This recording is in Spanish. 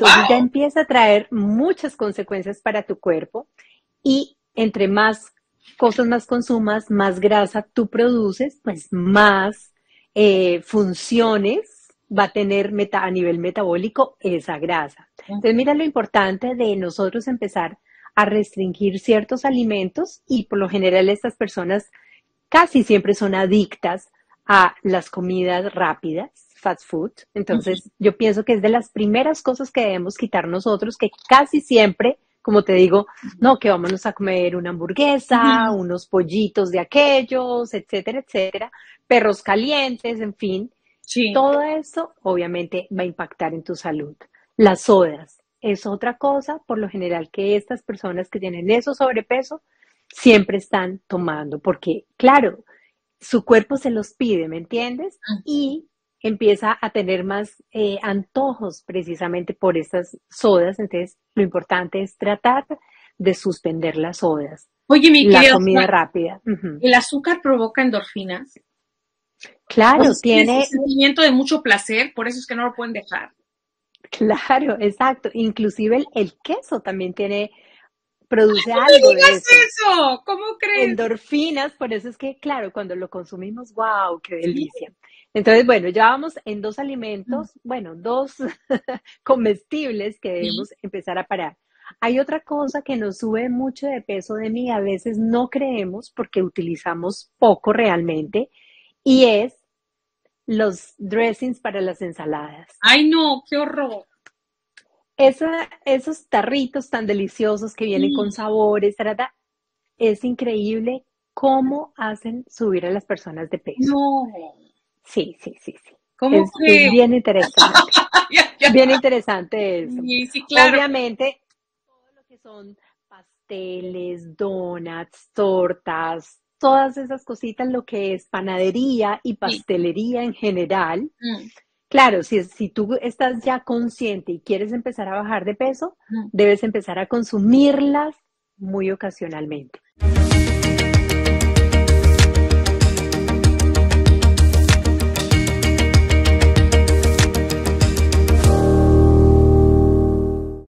Entonces ya empieza a traer muchas consecuencias para tu cuerpo y entre más cosas más consumas, más grasa tú produces, pues más eh, funciones va a tener meta, a nivel metabólico esa grasa. Entonces, mira lo importante de nosotros empezar a restringir ciertos alimentos y por lo general estas personas casi siempre son adictas a las comidas rápidas, fast food. Entonces, yo pienso que es de las primeras cosas que debemos quitar nosotros, que casi siempre, como te digo, no, que vámonos a comer una hamburguesa, unos pollitos de aquellos, etcétera, etcétera, perros calientes, en fin. Todo eso obviamente va a impactar en tu salud. Las sodas es otra cosa, por lo general, que estas personas que tienen eso sobrepeso siempre están tomando, porque claro, su cuerpo se los pide, ¿me entiendes? Y empieza a tener más eh, antojos precisamente por estas sodas. Entonces, lo importante es tratar de suspender las sodas. Oye, mi la comida rápida. ¿El azúcar provoca endorfinas? Claro, tiene un sentimiento de mucho placer, por eso es que no lo pueden dejar. Claro, exacto. Inclusive el, queso también tiene produce algo de eso. ¿Cómo crees? Endorfinas, por eso es que, claro, cuando lo consumimos, wow, qué delicia. Entonces, bueno, ya vamos en dos alimentos, bueno, dos comestibles que debemos empezar a parar. Hay otra cosa que nos sube mucho de peso de mí, a veces no creemos porque utilizamos poco realmente, y es los dressings para las ensaladas. Ay, no, qué horror. esos tarritos tan deliciosos que vienen con sabores, es increíble cómo hacen subir a las personas de peso. No. Sí, sí, sí, sí. ¿Cómo es, bien interesante. Bien interesante eso. Sí, sí, claro. Obviamente, todo lo que son pasteles, donuts, tortas, todas esas cositas, lo que es panadería y pastelería en general. Mm. Claro, si, si tú estás ya consciente y quieres empezar a bajar de peso, mm. debes empezar a consumirlas muy ocasionalmente.